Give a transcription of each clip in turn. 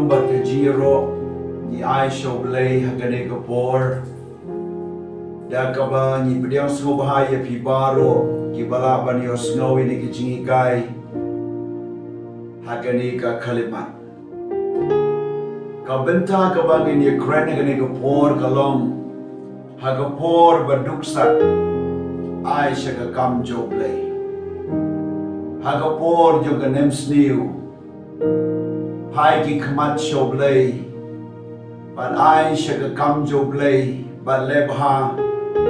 kalom bat ke jiro ni ai show blay hagane ka por. Da ka ba ni bdiang sngo bahaya pi baro ki bala ban yo snow ini ki jingi kai hagane ka khaliman ka benta ka ba ni kren hagane ka por kalom haga por baduk sat ai shaga kam jo blay haga por jo ka pai ki khamat show blay but ai shaga kam jo blay but lebha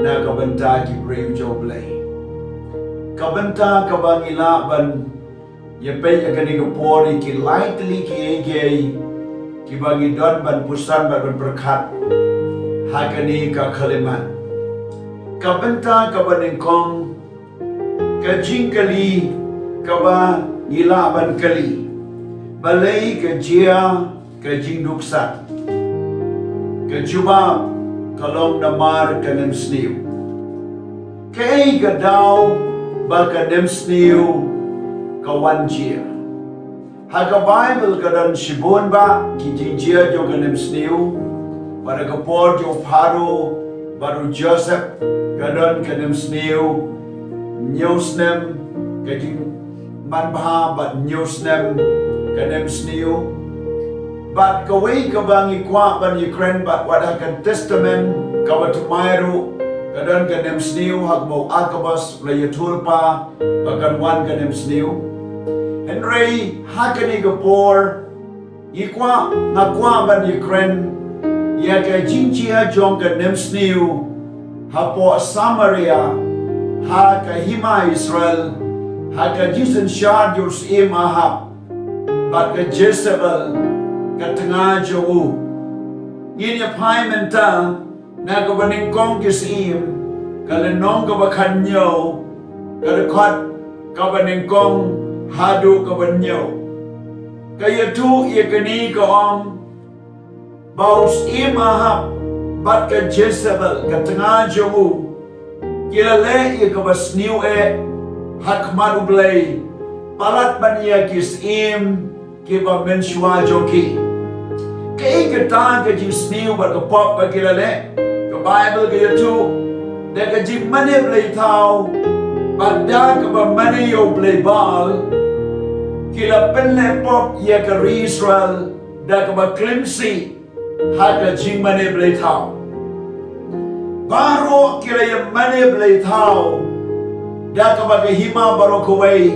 na ka benta ki brave jo blay ka benta ka bangila ban ye pe ka ni ka por ki lightly ki ge ki bangi don ban pusan ban berkat hakani ka khaliman ka benta ka banin kong ka jingkali ka ba ila ban kali balai ka jia ka jingduk sat ka juba ka long namar ka nem sniu. Ka ei ka daw ba ka nem sniu ka wan jia. Ha ka bible ka dan shibon ba ki jingjia jo ka nem sniu. Pada kapor jo paro baru Joseph gadon kadem sniu. Newsnem kajing manbha bat newsnem kadem sniu bat kawai kabangi kwa ban Ukraine bat wadakan testament kabatumairu kadon kadem sniu hakmo akabas layaturpa bagan wan kadem sniu Henry hakani kapor ikwa ngakwa ban Ukraine ia ke jinjia jong ke nemsniu ha po Samaria ha ke hima Israel ha ke jisen shad yurs im ahab ke Jezebel ke tengah jogu ini pai menta na ke baning kong kis im ke lenong ke bakanyo ke dekat ke baning kong hadu ke banyo ke yatu ia keni ke om baus imahap bat ka Jezebel ka tengah jomu kila le ia ka basniu e hakman ublay parat bania kis im ki ba menshua joki ka ika ta ka jim sniu bat ka pop ba kila le ka Bible ka yatu da ka jim mani blay tau? Bat da ka ba mani yo blay bal? Kila penne pop ia ka Israel da ka ba klimsi haka jing mane blay thao baro kira ya mane blay thao da ka ba ke hima baro ko wei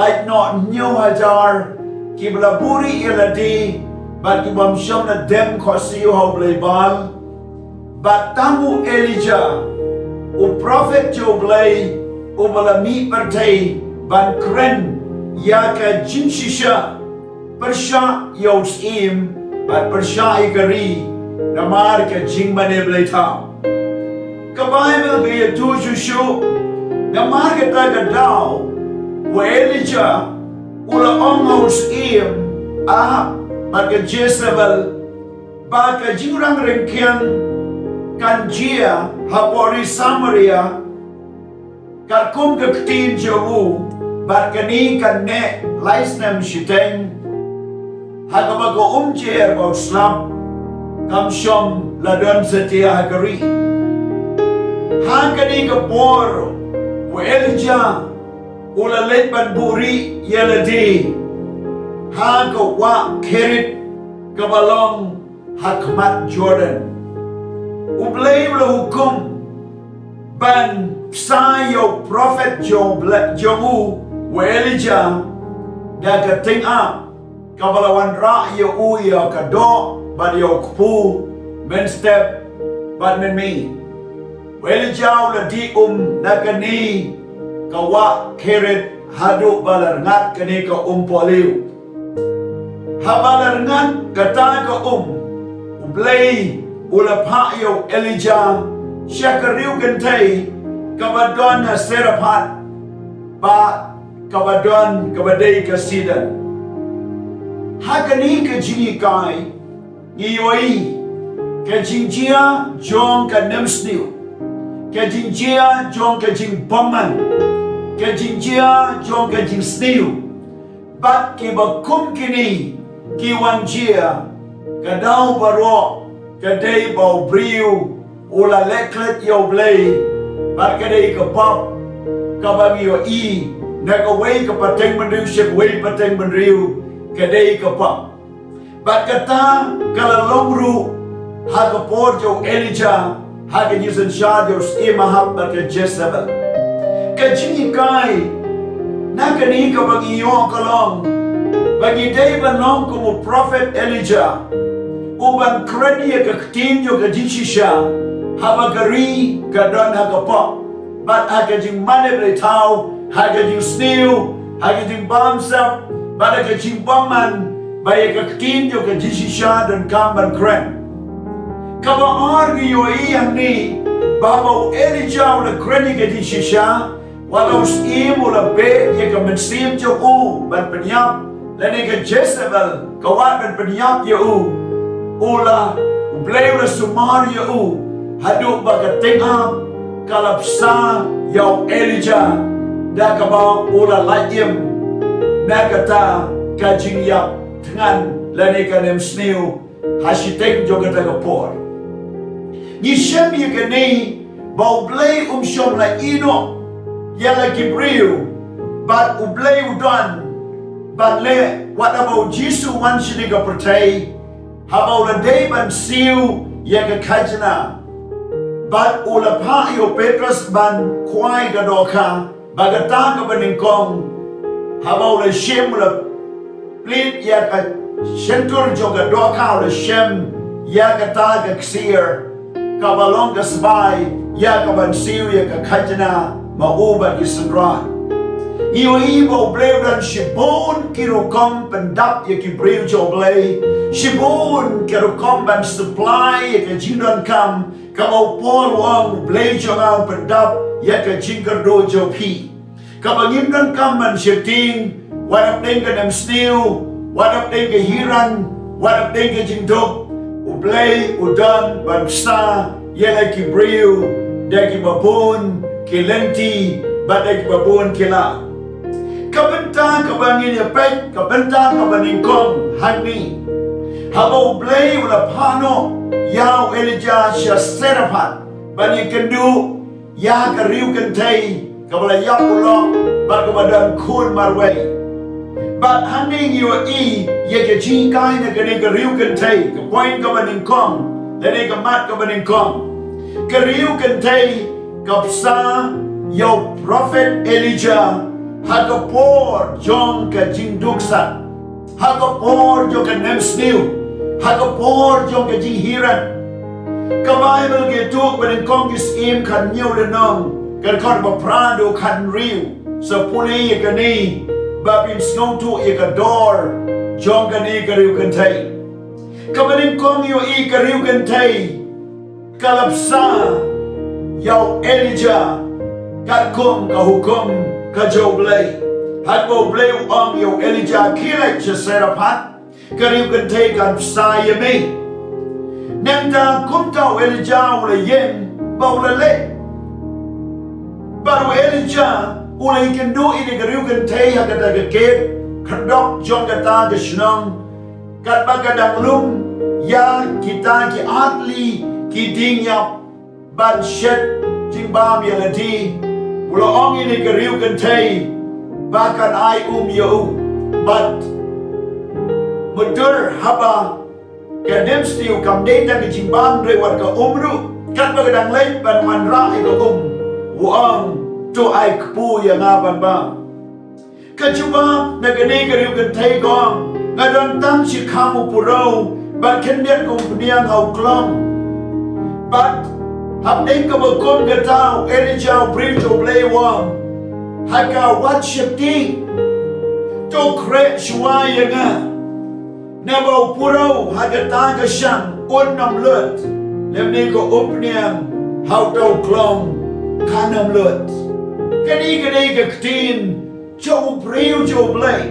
like not new hajar ki bla buri ila di ba ki bam sham na dem ko si yo how blay bal. Ba tamu elijah o prophet jo blay o bala mi partay ban kren ya ka jin shisha. Persha yos im Bat persyai kari Namar ke jing mane blay tau Kabay mil gaya tu shushu Namar ke ta ka Wa Elijah kula ongos iem a marga jesabel baka jurang rengkian kanjia hapori samaria karkum kaktin jawu baka ni kan ne laisnam shiteng. Hakamago umjer bau snap kam ladon setia hakari hakani kapor wa eljah wa elja ula let ban buri yela di ha ka wa kerit ka balong hakmat Jordan ublay la hukum ban sayo prophet jo jomu wa elja da ka ting up kabalawan ra yo u yo ka do ba yo kupu men step ba men mi wel jaw la di um na kani ka wa keret hadu balar ngat kani ka um poliu ha balar ngat kata ka um ublay ula pa yo elija shakariu kentai kabadon ha serapat ba kabadon kabadai kasidan Hakani ke jini kai Iyoi Ke jingjia jong ke nemsniu Ke jingjia jong ke jing jingjia jong ke jing sniu Bat ke ba kum kini ki wan chia ka dau baro ka dei bau briu ula leklet yo blei. Bar ka dei ka pop ka bang yo i. Na ka wei ka pateng man riu ship wei pateng man riu ka pop bar ka ta ka la long ru ha ka por jo Elijah ha ka jisan sha jo sti mahab bar ka Jezebel ka jingi kai na ka ni ka bang iyo ka long bagi day banong como prophet Elijah. Uban kredi ka ktinyo ka jichisha haba gari ka don ha ka pop but ha ka jing mane bre tau. Ha ka jing snew ha ka jing bamsap but ha ka jing baman. Baya ka ktinyo ka jichisha don kamban kren kaba argi yo iyang ni. Baba Elijah ula kredi ka jichisha walau sim ula be ye ka mensim jo u ban penyap Lani ka Jezebel kawat ben penyap ya u ula blay ula sumar ya u hadu ba ka tengam kalapsa ya Elijah da ka ula layim na ka ta ka jingyap dengan lani ka nem sniu hashtag joga ta ka por. Ni shem ya ka ni ba blay um shom la ino ya la kibriu but ublay udan But le, what about Jesus one shini ka pertay? How about the day ban siu ya ka kajna? But ula pa yo Petrus ban kwai ka doka, bagata ka baning kong. How about the shem ula plit ya ka shentur jo ka doka ula shem ya ka ta ka ksir. Kabalong ka sabay ya ka ban siu ya ka kajna mauba kisandran. Iyo ibo bleu dan shibon kiro kom pendap ye ki breu jo blei shibon kiro kom supply ye ka jinan kam. Kamo pol wang blei jo ngau pendap ye ka jingker do jo pi kamo ngim dan kam ban sheting wadap deng ka dem snew wadap deng ka hiran wadap deng ka jingdok ublei udan ban sa ye la ki breu de ki babon ki lenti badai ki babon ki la kabentang kabangin ya pek kabentang kabaning kong hani habo blay wala pano yaw elija sya serafat. Bani kendu ya kariu kentay kabala ya ulo ba kabadan kun marway But haning yo i ye ke chi kai na kani kariu kentay ka point kabaning kong dani ka mat kabaning kong kapsa yo prophet Elijah. Hagapor jong ka jingduksa Hagapor jong ka nemsniu Hagapor jong ka jinghiran Ka Bible ke tuk banin kongis im kan nyaw le nong. Kon ba kan riu. Sa puli ye ka ni. Tu ye ka dor. Jong ka ni kan tay Ka banin kong yo i ka riu kan tay Kalapsa Yaw Elijah Katkum ka hukum ka jo blay hat bo blay ong yo Elijah kilek je serapat kariu kan te kan sa ye me nem da kum ta Elijah ule yen ba le baru Elijah ule ikan do ini kariu kan te ha kata ke ke kadok jong kata ke shnong. Kat ba kadang lum ya kita ki atli ki dingya ban shet jing bam yang adi Ulo ong ini keriu kentai Bahkan ai um yo But Mudur haba. Kadem stiu kam data ke cimbang rewat ke umru Kat bagadang lain ban man ra ke um. Uang tu ai kepu yang aban ba. Kacuba nagani keriu kentai gong. Ngadon tam si kamu purau Bat kendian kum peniang hau klong. But Hab ding ka bagom ka tao, eri chao brito play wang. Haka wat shakti. To kre shwa yanga. Nabo puro haka ta ka shang un nam lut. Lem ni ko upniang hau tau klong kanam lut. Kani kani ka ktin chau priu chau play.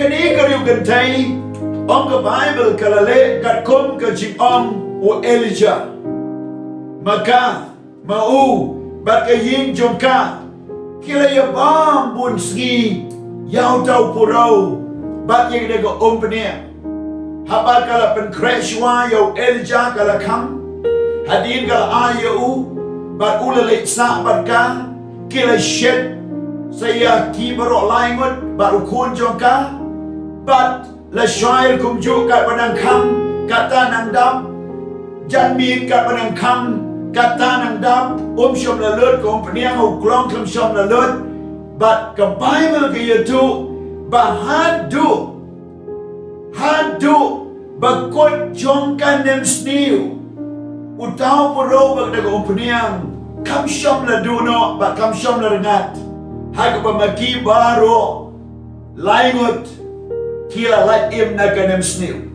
Kani kariu kantai Ong ka Bible kalale kat kum ka ching ong o Elijah maka mau bakayin jongka kila ya bam bun ski yau tau purau. Bat yang dego ompenia haba kala pen kreshwa yo elja kala kam hadin kala ayu bat ulale sa bat ka kila shed saya kibaro laingut baru kun jongka bat la syair kum jo kat padang kam kata nang dam jan min kat padang kam kata nang dam um syom la lut kum peniang hu klong kum syom la ke bible ke yetu ba hadu hadu ba kot jongka nem sniu utau puro ba de kum peniang kam syom la duno ba kam syom la rengat. Hai ko ba baro laingut kila light im na kanem sniu.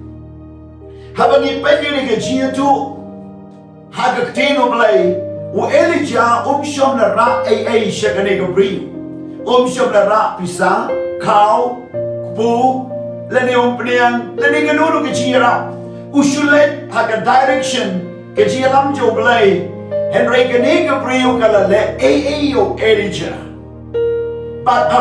Habang ipenyo ni kajia tu, haga ktino blay, u elija um syom na ra ay ay siya kane gabriyo. Um syom na ra pisa, kau, kupu, lani um pniyang, lani ganuno kajia ra. Usulet haga direction, kajia lam jo blay, Henry kane gabriyo kala le ay ay yo elija. But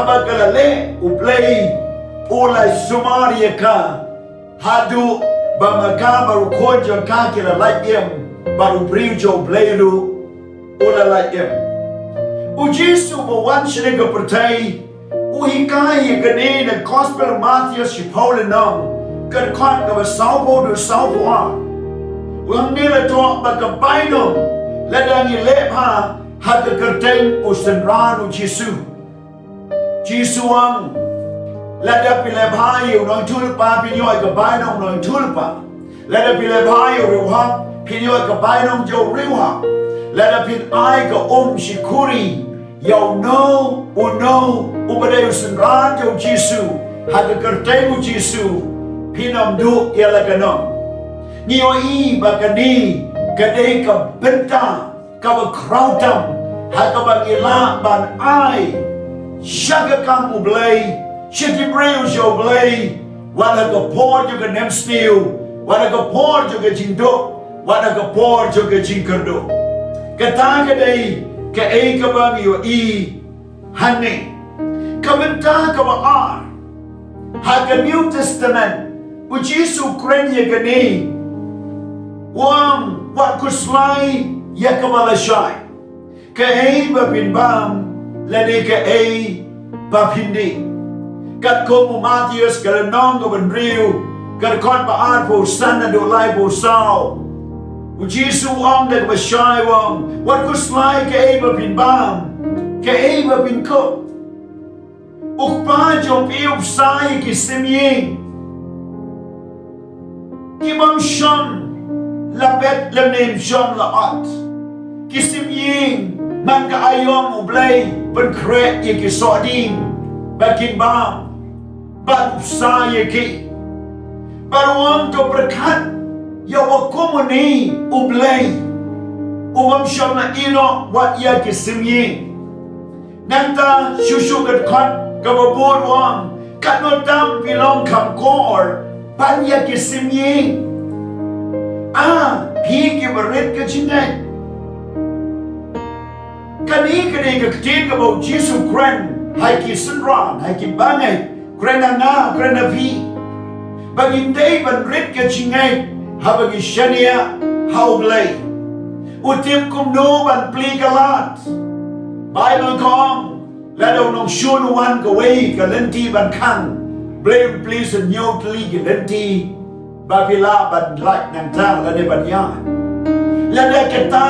haba kala le, u blay, ulai sumaria ka hadu bamaga baru koja ka kira laiem baru briljo bleiru ula laiem ujisu bo wan shringa pertai uhikai gane na gospel Matthias shipole nong kan kon ka saupo do saupo a uang nila to baka bainong ladangi lepha hada kerteng usenranu jisu ang Lada pile bhai unoi tulpa pinyoi ka bainong noi tulpa. Lada pile bhai ruha pinyoi ka bainong jo ruha. Lada pin ai ka om shikuri. Yau no uno ubade usenran jo Jisu. Hada kertemu Jisu. Pinam du yala kanom. Nio i bakani kadai ka benta ka ba krautam. Hada ba ila ban ai. Shaga kam ublay. Shiti breu jo blay. Wala ka por jo ka nem stiu. Wala ka por jo ka ka por jo ka jinkardo. Kata ka day ka ay ka bang iyo i hane. Kabenta ka ba ar. Haga New Testament. Ujisu krenye ka ni. Wang wat kuslay ya ka malashay. Ka ay ba pinbam. Lani ka ay ba hindi. Kat ko mo Matthias kala nong ko benriu kala kon pa ar po sana do lai po sao u Jesu om dat ba shai wong what ko slai ke eba bin bam ke eba bin ko u pa jo pi u sai ki simying ki bam shon la bet le nem shon la at. Ki simying man ka ayom u ben kre ye ki so ding bakin bam bab saya ki baruang to berkat ya wa komuni ublay umam shama ino wat ya ki simyi nanta shushu kat khat kababur wang. Kanot dam pilong kam kor pan ya ki simyi ah pi ki berit ke chingai kani kani ka ktin ka bo jisu kren hai ki sunran hai ki bangai. Krena nga, krena vi. Bagi day ban rit ka chingay, habagi shania haublay. Utim kum no ban pli kalat. Bible kong, ladaw nung shunuan ka way ka lenti ban kang. Blame please and nyo tli ka lenti. Babila ban like nang tang lade ban yan. Lada kita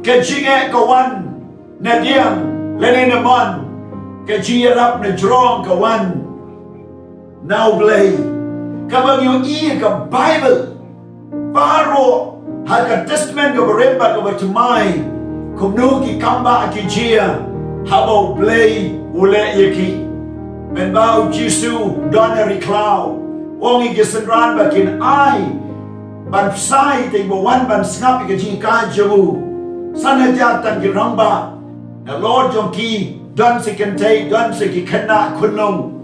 ka chingay kawan na diyang lade naman. Ka chiyarap na drong kawan now blay kabang yung iya ka Bible paro ha ka testament ka baremba ka batumay kumno ki kamba ki jia habo blay ule yaki ben bau jisu donary cloud ongi gisandran bakin ai ban sai ting bo wan ban snap ka ji ka jamu. Sana jatan ki ramba. Na lord jong ki don se kan tay don se ki kana kunong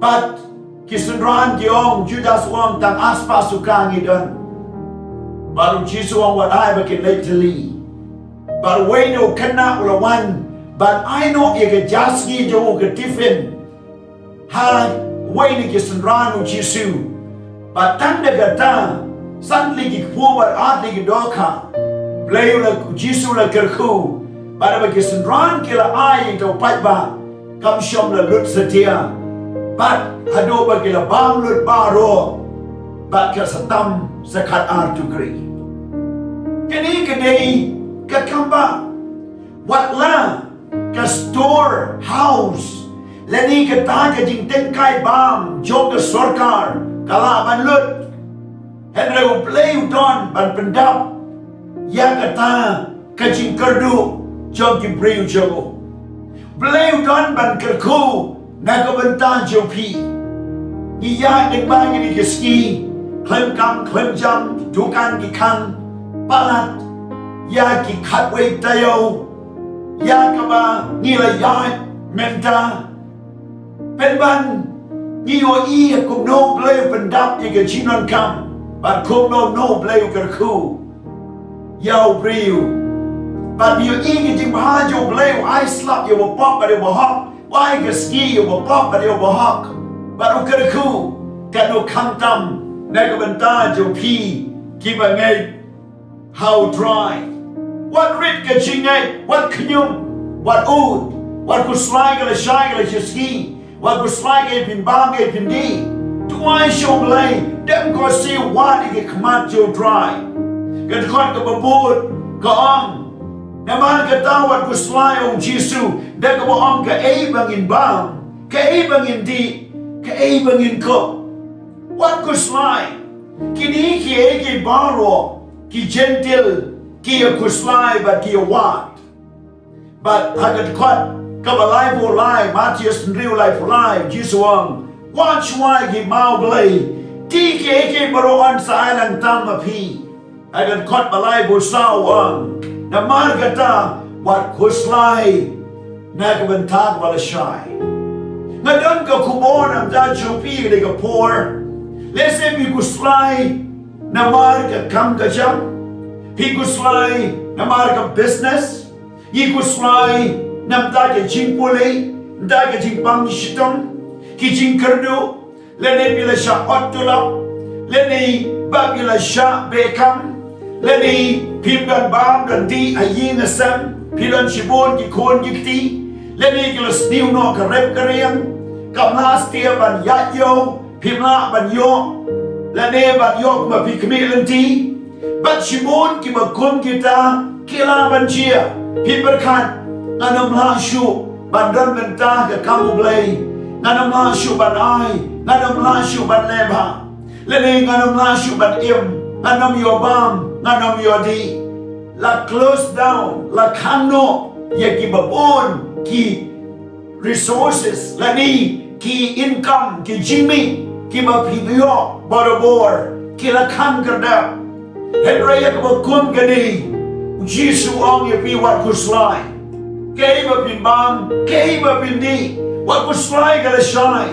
But kisunran diong Judas wong tang aspa sukang idon. Baru Jisu wong wat ai bakin lately. Baru weno kena ulawan. But I know ika jaski jo ke tifin. Ha weno kisunran u Jisu. Batang de gata, san ligi pubar at ligi doka, blayu la jisu la kerku, para bagi sendran kila ai into pai ba, kam shom la lut setia, bat hado bagi la bam lut baro, bat ke setam sekat ar tukri. Kini kedai ke kamba, wat la ke store house, leni ke ta ke jing tengkai bam, jog ke sorkar, kala ban lut. Hen reu play don ban pendap. Ya kata kajing kerdu jom ki breu jogo. Play don ban kerku na ko benta jopi ni ya ni ba ni ki ski klem kam klem jam dukan ki kan palat ya ki khatwei tayo ya kaba ni la ya menta penban Ni o i e kum no bleu pendap i ke chinon kam. But kum no no bleu ker ku. Yau briu. But ni o i ke jim ha jo bleu I slap yo wo pop but yo wo hop. Why ke ski yo wo pop but yo wo hop. But o ker ku. Ka no kam tam. Ne ko benta jo pi. Ki ba ngai. How dry. What rit ke chingai. What knyum. What oud. What kuslai ke le shai ke le ski. Wat beslag heb in bang heb in die. Toen hij zo blij, dem ko see wat ik command you dry. Get God ke bebod, ke ang. Naman ke tahu wat beslag om Jesu, dan ke ang ke ebang in bang, ke ebang in di, ke ebang in ko. Wat beslag? Kini ki ege baro, ki gentle, ki a kuslai, but ki a wat. But hagat kot, กับอะไรผู้ไล่มาเทียสริวไล่ผู้ไล่จีสวงว่าช่วยกิมาบเลยที่เก๋เก๋บรอน Listen, he could fly na marka kam kajam. He could na marka business. He could fly na mdaka jimpule, mdaka jimpam shitong, ki jinkardu, lene bila sha otula, lene babila sha bekam, lene pimpan bam randi ayina sam, pilan shibon ki kon yikti, lene gila sniw no karep kariyam, kamas tiya ban yakyo, Pimlah ban yok. La ne ban yok ma pi kami lenti Bat shimun ki ma kum kita Kila ban jia Pi berkat Ngana melasu Ban ran mentah ke kamu belai. Ngana melasu ban ai Ngana melasu ban leba. La ne ngana melasu ban im Ngana miyo bam Ngana miyo di. La close down La kano Ya ki babon Ki resources La ni Ki income Ki jimmy Ki mapibyo. Borobor. Ki la kan kerda. Henry ya kabakun gani. Jisu ang ya piwat kuslay. Keiba bin bam, keiba bin di. Wat was fly gala shy.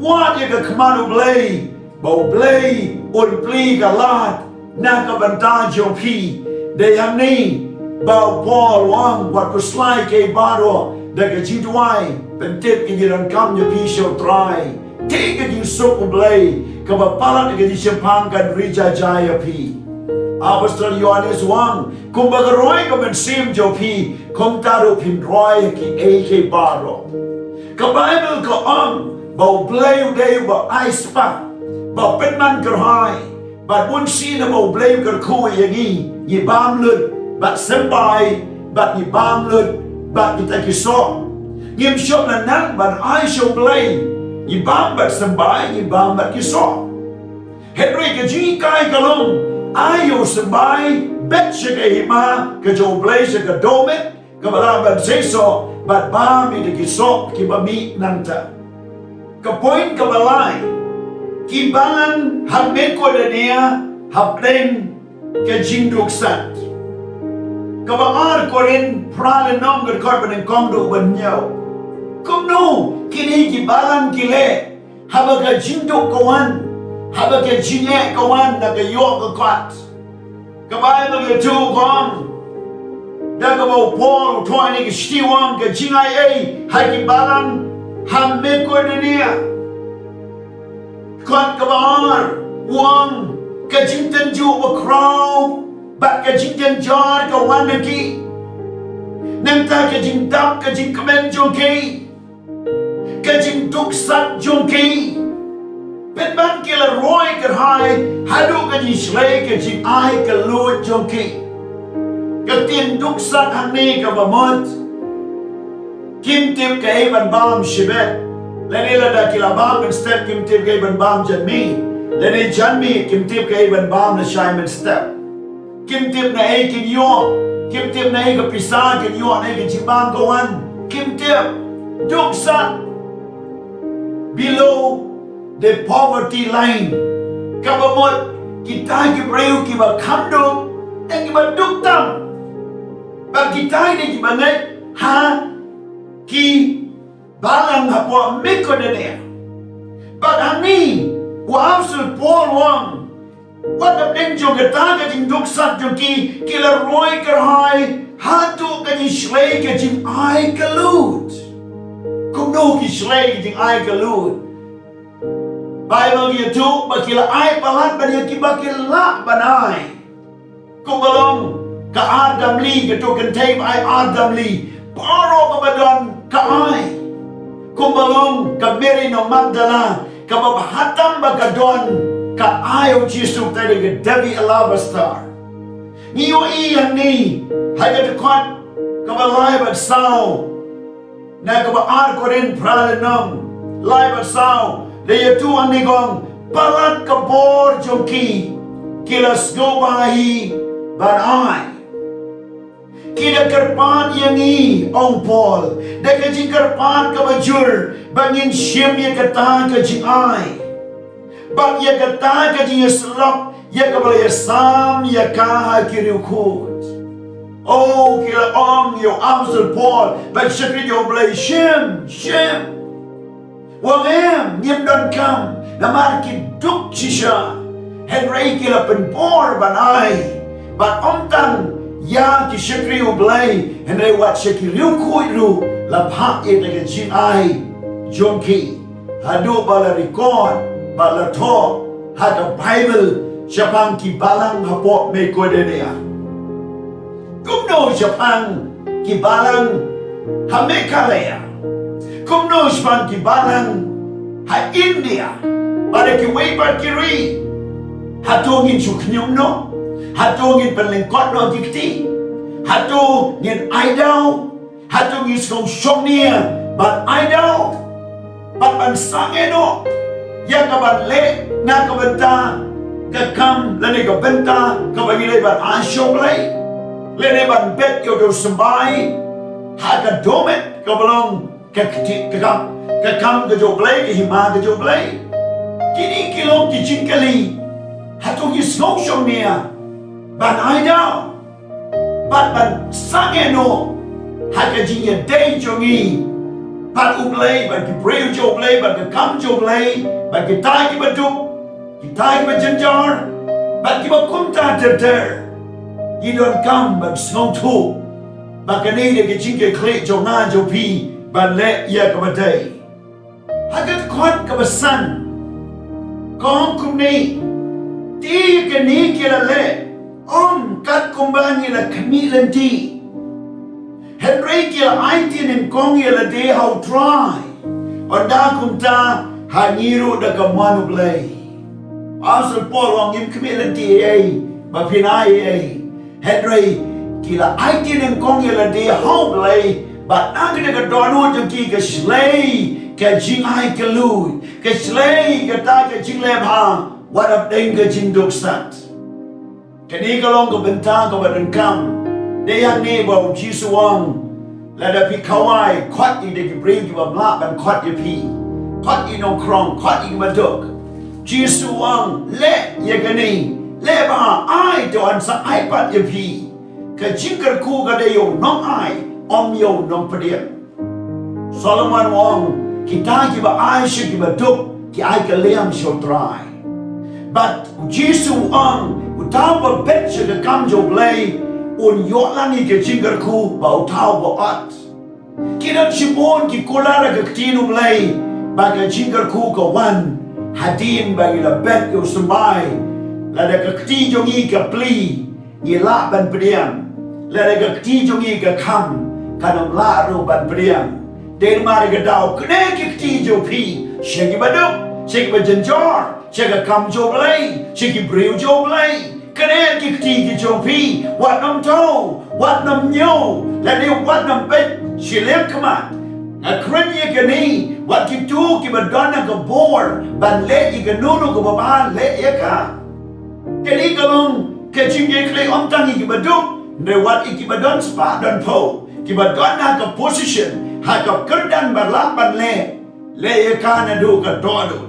Wat je ga kamanu blay. Bo blay, un pli galat. Naka bantajo pi. De yamni. Bao Paul wang wat was fly ke baro. Da ga jidwai. Bentit ke jiran kam ya pi show try. Take it you so blay. Kaba palat ke di champang kan rija jaya pi. Apostol Yohanes wang kumbaga roy ko men sim jo pi kum taru pin roy ki ake baro. Ka Bible ko ang bau play day ba ice pa ba pen man kerhai ba bun si na bau play ker ku yangi yi bam lut ba sembai ba yi bam lut ba kita kiso. Yim shop na nan ban I show play yi bam ba sembai yi bam ba kiso. Henry ji kai kalong ayo sebai bet siya hima ka jo blay siya ka domit ka malaban seso bat ba mi de ki bami nanta. Ka point ka balay ki bangan hamet ko na niya haplen ka jinduk sat. Ka bangar ko rin prale ka korban ng kongdo banyaw kum no kini ki balan kile haba ka jinduk kawan Haba ke jinye kawan na ke yo ke kwat. Kabay na ke tu kong. Da ke bau pol tuan ni ke stiwang ke jingai ei. Hai ki balang ham me ko ni niya. Kwat ke bahar. wang ka jing ten ju wa crow ba ka jing ten jar ka wan ki nang ta ka dap ka jing kamen jong ki ka jing tuk sat jong ki bên ban kia là roi cái hai cái gì slay cái gì ai cái lúa jong ki tiền tuk sat hàng ni mất kim tiếp cái ban bam shibet Lani lada kila bam and step kim tip kay ban bam jan mi. Lani jan mi kim tip kay ban bam na shine step. Kim tip na ay kin yo. Kim tip na ka pisa kin yo na ay kin chibang kawan. Kim tip duk sa below the poverty line. Kabamot kita kibreu kiba kamdo dan kiba duk tam. Bag kita ini kiba ngai ha ki balang hapo miko dene but ani wa absol paul wang what the den jo gata ga jing duk sat jo ki kila roi kar hai hatu ka ni shlei ka jing ai kalut kum no ki shlei jing ai kalut Bible dia tu bakila ai palat ba dia ki bakila banai. Kum balong ka Adam li ka tu kan tape ai Adam li paro ka badan ka ai. Kumbalong ka Mary no Magdala ka mabahatam bagadon ka ayaw Jisu tadi ka Devi Alabastar. Niyo iyan ni hagat kot ka na ka baan ko rin pralanam lay bagsaw na yatu ang nigong palat ka bor joki kilas go bahi banay Kida kerpan yang ni Ong Paul. Deka jing kerpan ka bajur Bangin siem ya kata ka jing ai. Bang ya kata ka jing ya selok Ya ka ya sam ya ka kiri ukut Oh kila ong yo amsel Paul syakri yo bala siem Siem Wang em Niem don kam Namar ki duk chisha Henry kila penpor banai But om tang ya u blai and they wat shakri ru ku ru la pha e de ge jin ai. Jon ki hadu bala record bala tho hada bible japan ki balang ha po me ko de ne ya kum no japan ki balang ha me ka le ya kum no japan ki balang ha india bala ki wei pa ki ri ha to ngin chu knyum no Hatu ngin penlengkot no dikti. Hatu ngin aidau. Hatu ngin skong syong nia. Bat aidau. Bat ban sange no. Ya kaban le na kabenta. Kekam lene kabenta. Kabagi le ban asyong le. Lene ban bet yo do sembai. Haka domet kabalong kekam. Kekam kejo ble kehima kejo ble. Kini kilong kijingkali. Hatu ngin skong syong nia ban ai đâu ban ban sang nghe nô hai cái gì nhận đây cho nghi ban u play ban cái pray cho play ban cái come cho play ban cái tai cái ban chụp cái tai cái ban chân jar ban cái ban kum ta ter ter you don't come song thu ban cái này cái chính cái click cho na cho pi ban lệ ya cái ban đây hai cái con cái ban san con kum này tí cái này kia là lệ Om kat kumbangi la kamilan ti. Henry kila aiti nin kongi la de how try. Onda kumta hangiru da kamanu blay. Asal Paul wang im kamilan ti ay. Bapinay ay. Henry kila aiti nin kongi la de how blay. But ang na ka dono jang ki ka slay ka jing ai ka lui. Ka slay ka ta ka jing lem ha. What up ding ka jing duk sat. Kani kalong ko benta ko badan kam. De yang ni ba Jisu wang. La da pi kawai kwat i de bring ki ba mla ban kwat i pi. Kwat i no krong kwat i ma duk. Jisu wang le ye kani. Le ba ai to an sa ai pat ye pi. Ka jingkar ku ga de yo nong ai om yo nong padiam. Solomon wang kita ki ba ai shi ki ba duk ki ai ka liam shall try. But Jisu ang utau ba betche ke kam jo blay un yo lani ke chingar ku ba utau ba at kira chimon ki kolara ke tinu blay ba ke chingar ku ko wan hadin bagi la bet yo semai la da ka kti jongi ka pli i la ban priang la da ka kti jongi ka kam kanam la ro ban priang den mar ga dau kne ki kti jo pi shegi badu shegi ba janjor shegi kam jo blai shegi briu jo blai kne ki kti ki jo pi wat nam to wat nam nyo la ni wat nam bet shilem kamat Akhirnya kini waktu itu kita dana ke bor ban le ika nunu ke bapa le ya ka. Kini kalau kecing ye kle om tangi kita duk ne wat iki badan spa dan po kita dana ke position ha ke kerdan berlak ban le le ya ka na du ke dodo.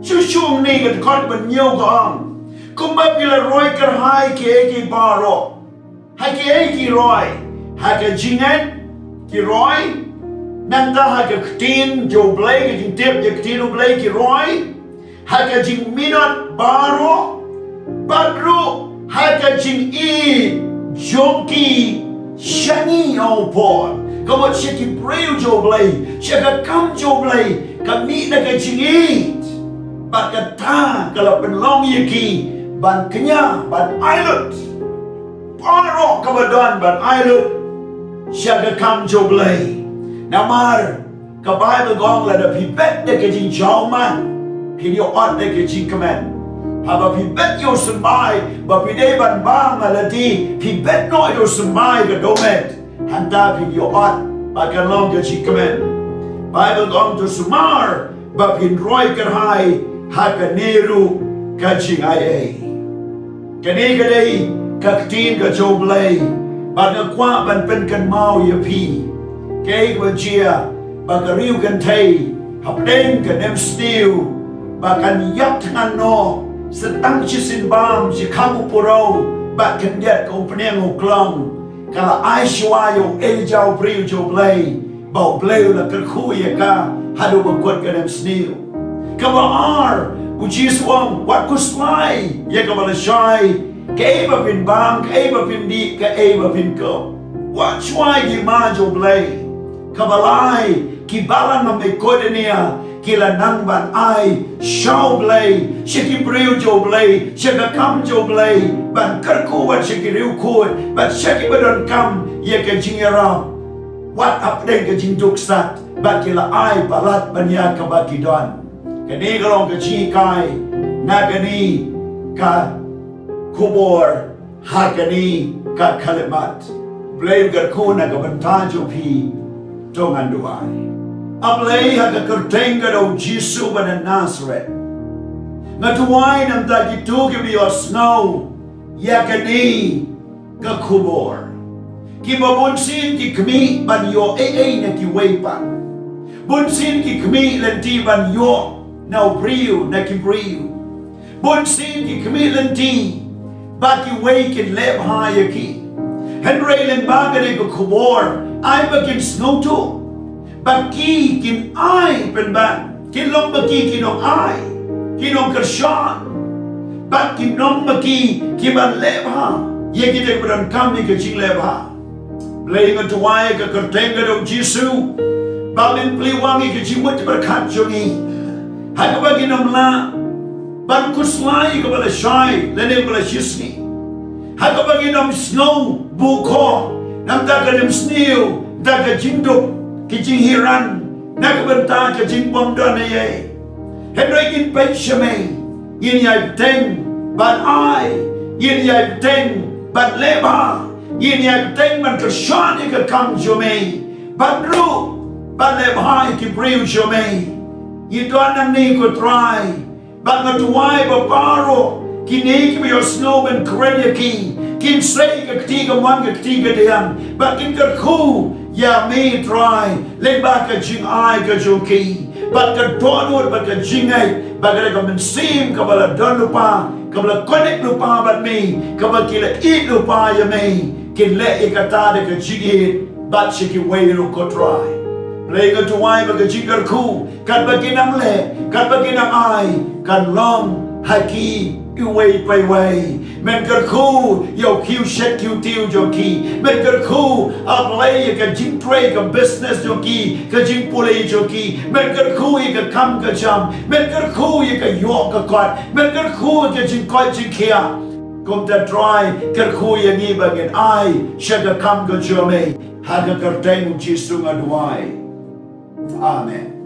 Susu ni ke kot ban nyo ke om. Kumba bila roy ker hai ke baro. Hai ke roy. Hai ke jingan ki roy. Nanda haga ktin jo blai ke jing tip je ktin blai ki roi haga jing minot baro badru haga jing i jonki shani au kamu shiki breu jo blai shaka kam jo blai ka mi na ka jing eat bat ka ta kalau penlong ye ki ban kenya ban island. Paro kabadon ban island. Shaka kam jo blai Namar ka Bible gong la da pi bet de ke jing chao man. Pi yo ot de ke jing kamen ha ba pi bet yo samai ba pi de ban ba ma la di pi bet no yo samai ga do met han da pi yo ot ba ka long ke jing kamen Bible gong to sumar ba pi roi ka hai ha ka neru ka jing ai ai ka ne ka dei ka tin ka jo blai ba na kwa ban pen kan mau ya pi. Cái của chia bà cái riu cần thầy học đêm cái đêm still bà cần yap thằng nó sẽ tăng chi xin bam chỉ khám một pro bà cần nhận công phen ngô klong là ai xua yo el jau priu jo bảo play là cái khu ya ka hadu cái đêm still cái bà ar của chi xuống what could slide ya cái bà là shy cái bà pin bam đi cái bà pin cơ what why you ma jo play kabalai kibalan mamekodenia kila nang ban ai shau blay shiki breu jo blay shika kam jo blay ban kerku wat shiki riu kuat ban shiki badon kam ye ke jingera wat update ke jing duk sat ban kila ai balat ban ya ka baki don kani galong ke chi kai na kani ka kubor ha kani ka kalimat blay gar Ableihagatengaro Jesu and Nazareth. Natuwainam da gitugibiyos no yakani kakubor. Kibabunsin kikmi ban yo ee na kiwepan. Bunsin kikmi lenti ban yo na ubriyo na kibriyo. Bunsin kikmi lenti baki wakin leb hayaki. Henry len bagare kakubor ay bagin snow too. Ka. Ki ki ki ki ki ki ba ki ha. Baki kin ai pen ban. Kin long baki kin ong ai. Kin ong kershan. Bak kin nong baki kin leb ha. Ye kita beran kami ke cing leb ha. Ke kertenga dong Jisu. Balin pli wangi ke berkat jongi. Bagi nom la. Ban kuslai ke bala shai. Lene bala shisni. Haka bagi nom snow buko. Nam daga nam snew. Daga jinduk. Kijing hiran. Naga benta ke jing bom dona ye. Henry in penshame. Yin yai teng. Ban ai. Yin yai teng. Ban leba. Yin yai teng ban kershani ke kam jome. Ban ru. Ban lebhai ki briu jome. Yin tuan nam ni ko try. Ban ngatuai baparo. Kini ki yo snow ben kredia ki. Kin say ka ktiga man ka ktiga diam. Ba kin ka ku ya me try. Le ba ka jing ai ka joki. Ba ka donut ba ka jing ai. Ba ka ka men sim ka bala don lupa. Ka bala connect lupa ba me. Ka ba kila eat lupa ya me. Kin le ikata de ka jigi. Ba chiki way ro ko try. Play ka tuwai ba ka jingar ku. Kan ba kinang le. Kan ba kinang ai. Kan long Haki, khi Uway Payway Men cần Yo khiu shet kiu tiêu cho ki Men cần khu Ap lay Ka jing tray Ka business cho ki Ka jing pulay cho ki Men cần khu Y ka kam ka cham. Men cần khu Y ka yo ka kot Men cần khu Ka jing kot jing kia Kom ta try kerku khu Y ngi bagin ai. Shet ka kam ka chua me Haka kartay Mung chi sung Amen.